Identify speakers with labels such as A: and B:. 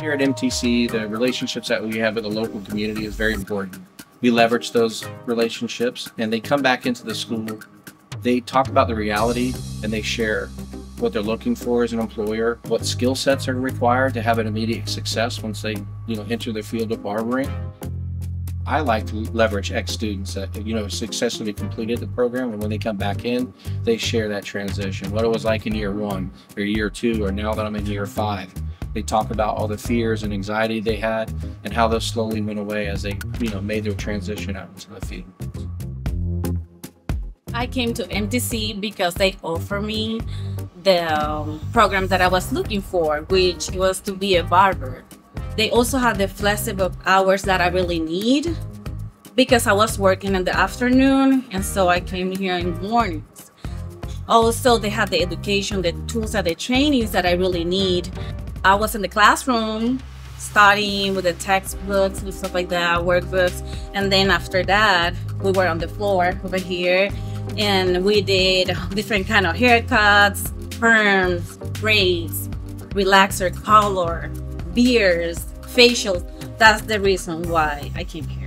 A: Here at MTC, the relationships that we have with the local community is very important. We leverage those relationships and they come back into the school. They talk about the reality and they share what they're looking for as an employer, what skill sets are required to have an immediate success once they, you know, enter the field of barbering. I like to leverage ex-students that, you know, successfully completed the program and when they come back in, they share that transition, what it was like in year one or year two or now that I'm in year five. They talk about all the fears and anxiety they had and how those slowly went away as they, you know, made their transition out into the field.
B: I came to MTC because they offer me the um, program that I was looking for, which was to be a barber. They also had the flexible hours that I really need because I was working in the afternoon and so I came here in mornings. Also, they had the education, the tools and the trainings that I really need I was in the classroom studying with the textbooks and stuff like that, workbooks. And then after that, we were on the floor over here and we did different kind of haircuts, perms, braids, relaxer color, beards, facials. That's the reason why I came here.